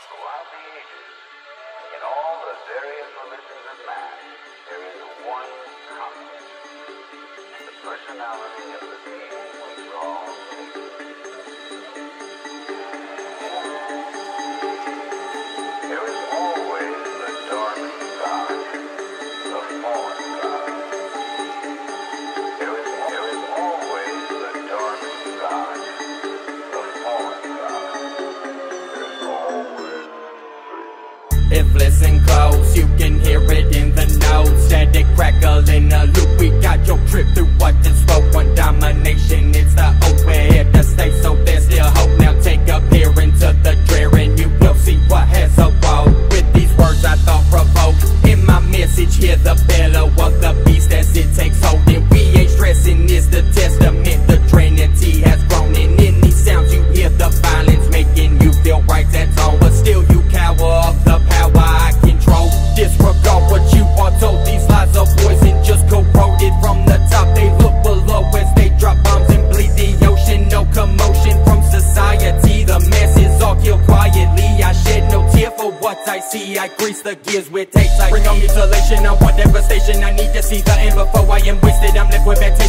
Throughout the ages, in all the various religions of man, there is one constant. The personality of the being we call Satan. If listen close, you can hear it in the notes. Static crackle in a loop. We got your trip through what what is spoke. One domination, it's the see. I grease the gears with taste. I bring on mutilation. I want devastation. I need to see the end before I am wasted. I'm left with bad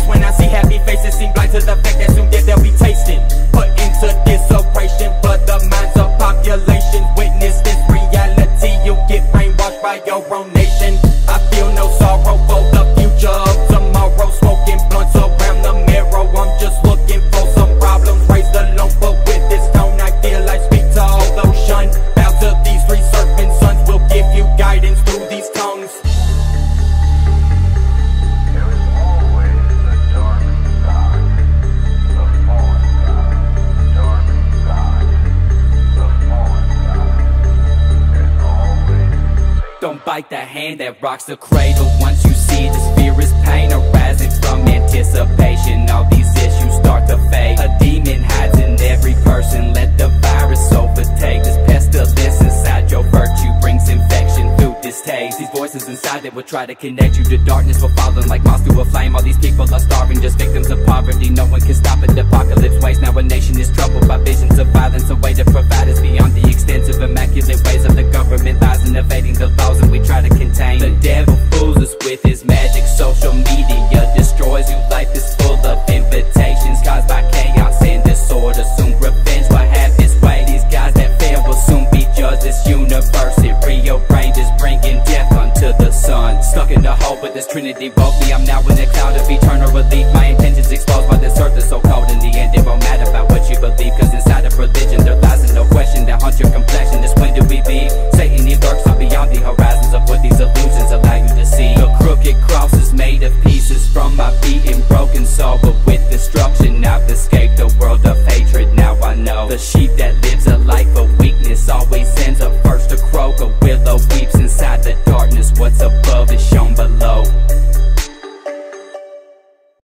Don't bite the hand that rocks the cradle. Once you see this fear is pain arising from anticipation. All these issues start to fade. A demon hides in every person. Let the virus overtake. This pestilence inside your virtue brings infection through distaste. These voices inside that will try to connect you to darkness will falling like moths to a flame. All these people are starving, just victims of poverty. No one can stop it. Apocalypse waits. Now a nation is troubled by visions of violence. A universe it rearranged is bringing death unto the sun. Stuck in the hole, but this trinity broke me. I'm now in a cloud of eternal relief. My intentions exposed by this earth is so cold. In the end, it won't matter about what you believe. Cause inside of religion, there lies no question that haunt your complexion. This when do we leave? Satan, he lurks on beyond the horizons of what these illusions allow you to see. The crooked cross is made of pieces from my beaten, broken soul. But with destruction, I've escaped a world of hatred. Now I know the sheep that lives inside the darkness. What's above is shown below.